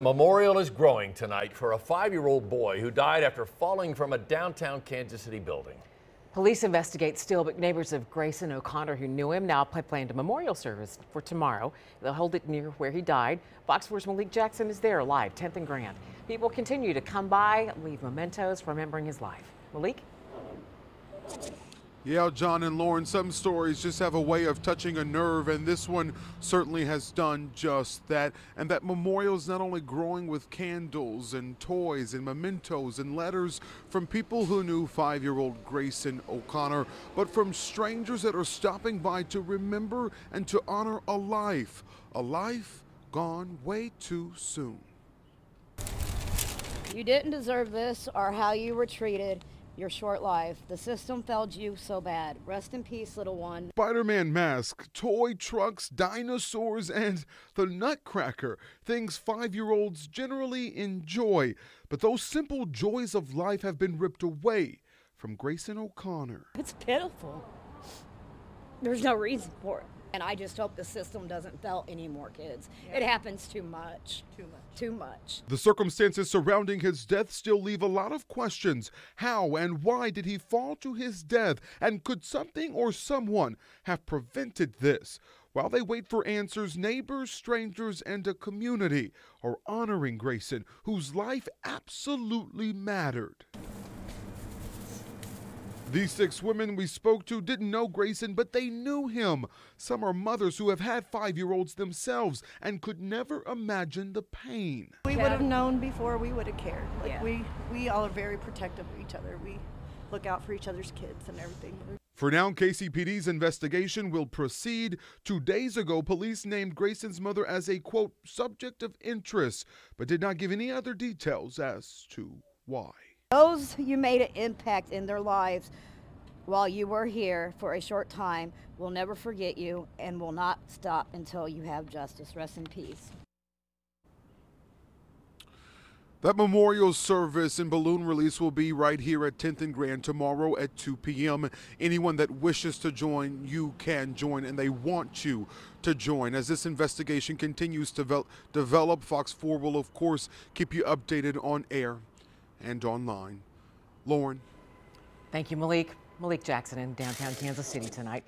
Memorial is growing tonight for a five-year-old boy who died after falling from a downtown Kansas City building. Police investigate still, but neighbors of Grayson O'Connor who knew him now planned a memorial service for tomorrow. They'll hold it near where he died. Fox 4's Malik Jackson is there live, 10th and Grand. People continue to come by, leave mementos remembering his life. Malik? Yeah, John and Lauren, some stories just have a way of touching a nerve, and this one certainly has done just that. And that memorial is not only growing with candles and toys and mementos and letters from people who knew five year old Grayson O'Connor, but from strangers that are stopping by to remember and to honor a life, a life gone way too soon. You didn't deserve this or how you were treated your short life. The system failed you so bad. Rest in peace, little one. Spider Man mask, toy trucks, dinosaurs, and the Nutcracker. Things five year olds generally enjoy. But those simple joys of life have been ripped away from Grayson O'Connor. It's pitiful. There's no reason for it. And I just hope the system doesn't fail any more kids. Yeah. It happens too much. Too much. Too much. The circumstances surrounding his death still leave a lot of questions. How and why did he fall to his death? And could something or someone have prevented this? While they wait for answers, neighbors, strangers, and a community are honoring Grayson, whose life absolutely mattered. These six women we spoke to didn't know Grayson, but they knew him. Some are mothers who have had five year olds themselves and could never imagine the pain. We would have known before we would have cared. Like yeah. we, we all are very protective of each other. We look out for each other's kids and everything. For now, KCPD's investigation will proceed. Two days ago, police named Grayson's mother as a quote, subject of interest, but did not give any other details as to why. Those you made an impact in their lives while you were here for a short time will never forget you and will not stop until you have justice. Rest in peace. That memorial service and balloon release will be right here at 10th and Grand tomorrow at 2 p.m. Anyone that wishes to join, you can join, and they want you to join. As this investigation continues to develop, Fox 4 will, of course, keep you updated on air and online. Lauren. Thank you, Malik. Malik Jackson in downtown Kansas City tonight.